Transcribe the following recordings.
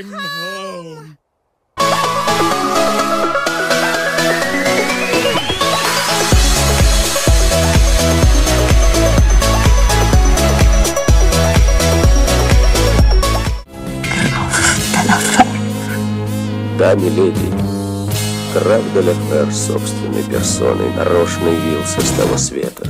I'm home. Да, миледи, Кравдель собственной персоной нарочно явился с того света.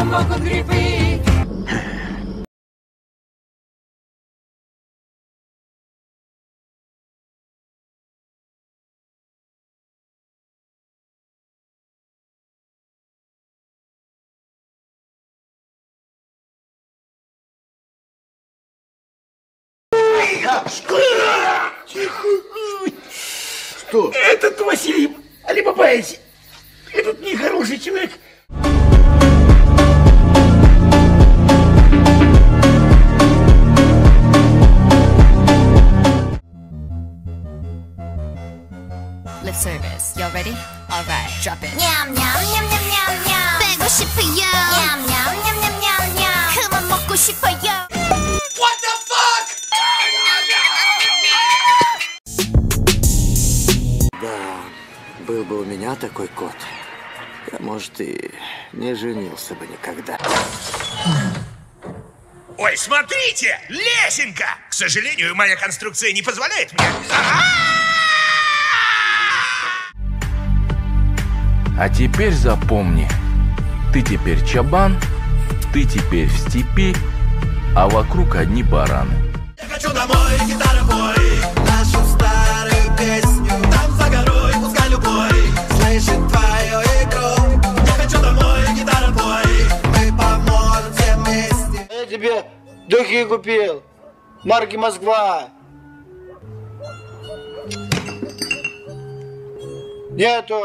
разобраться помогут грибы Что? Этот Василий Алибабаевич, этот нехороший человек. Lip service. Y'all ready? All right, drop it. Ням-ням-ням-ням-ням-ням 빼고 싶어요. Ням-ням-ням-ням-ням 그만 먹고 싶어요. Да, был бы у меня такой кот, я, может, и не женился бы никогда. Ой, смотрите! Лесенка! К сожалению, моя конструкция не позволяет мне. А Теперь запомни, ты теперь чабан, ты теперь в степи, а вокруг одни бараны. Хочу домой, гитара бой Нашу старую песню Там за горой, пускай любой Слышит твою игру Я хочу домой, гитара бой Мы поможем все вместе Я тебе духи купил. Марки Москва. Нету.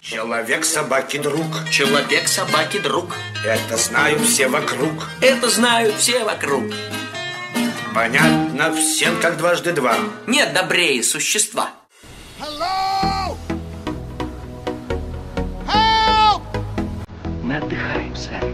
Человек собаки друг. Человек собаки друг. Это знают все вокруг. Это знают все вокруг. Понятно всем, как дважды два. Нет добрее существа. Мы отдыхаем, сэр.